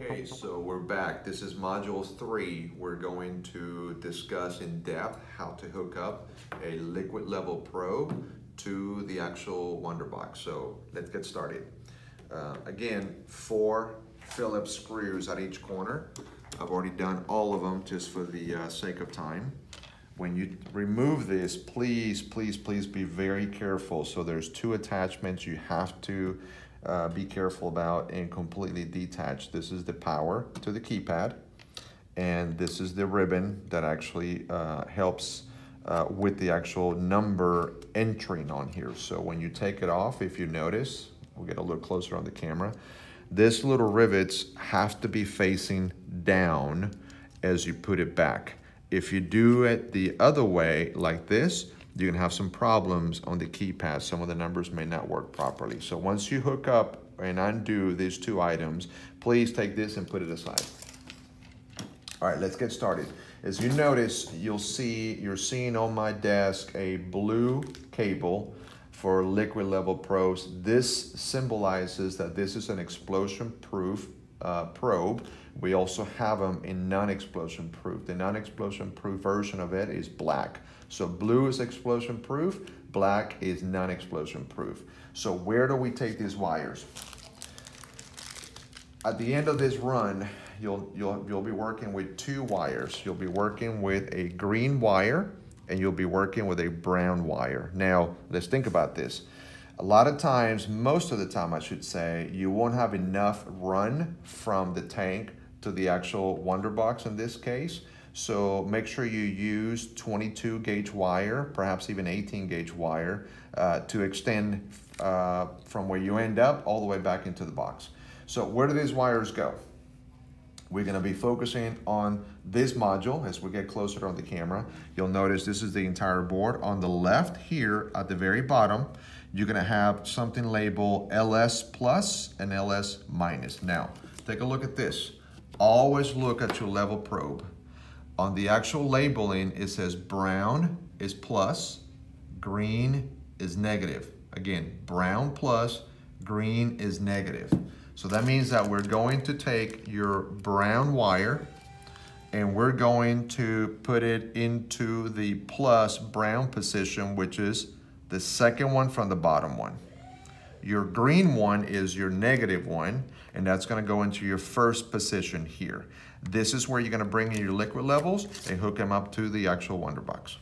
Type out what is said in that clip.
Okay, so we're back. This is module three. We're going to discuss in depth how to hook up a liquid level probe to the actual Wonderbox. So let's get started. Uh, again, four Phillips screws at each corner. I've already done all of them just for the uh, sake of time. When you remove this, please, please, please be very careful. So there's two attachments you have to uh, be careful about and completely detach. This is the power to the keypad and this is the ribbon that actually uh, helps uh, with the actual number entering on here. So when you take it off, if you notice, we'll get a little closer on the camera, this little rivets have to be facing down as you put it back. If you do it the other way, like this, you're gonna have some problems on the keypad. Some of the numbers may not work properly. So once you hook up and undo these two items, please take this and put it aside. All right, let's get started. As you notice, you'll see, you're seeing on my desk a blue cable for liquid level probes. This symbolizes that this is an explosion proof uh, probe. We also have them in non-explosion proof. The non-explosion proof version of it is black. So blue is explosion proof, black is non-explosion proof. So where do we take these wires? At the end of this run, you'll, you'll, you'll be working with two wires. You'll be working with a green wire and you'll be working with a brown wire. Now, let's think about this. A lot of times, most of the time I should say, you won't have enough run from the tank to the actual Wonder Box in this case. So make sure you use 22 gauge wire, perhaps even 18 gauge wire uh, to extend uh, from where you end up all the way back into the box. So where do these wires go? We're gonna be focusing on this module as we get closer on the camera. You'll notice this is the entire board. On the left here at the very bottom, you're gonna have something labeled LS plus and LS minus. Now, take a look at this. Always look at your level probe. On the actual labeling, it says brown is plus, green is negative. Again, brown plus, green is negative. So that means that we're going to take your brown wire and we're going to put it into the plus brown position, which is the second one from the bottom one. Your green one is your negative one, and that's gonna go into your first position here. This is where you're gonna bring in your liquid levels and hook them up to the actual Wonderbox.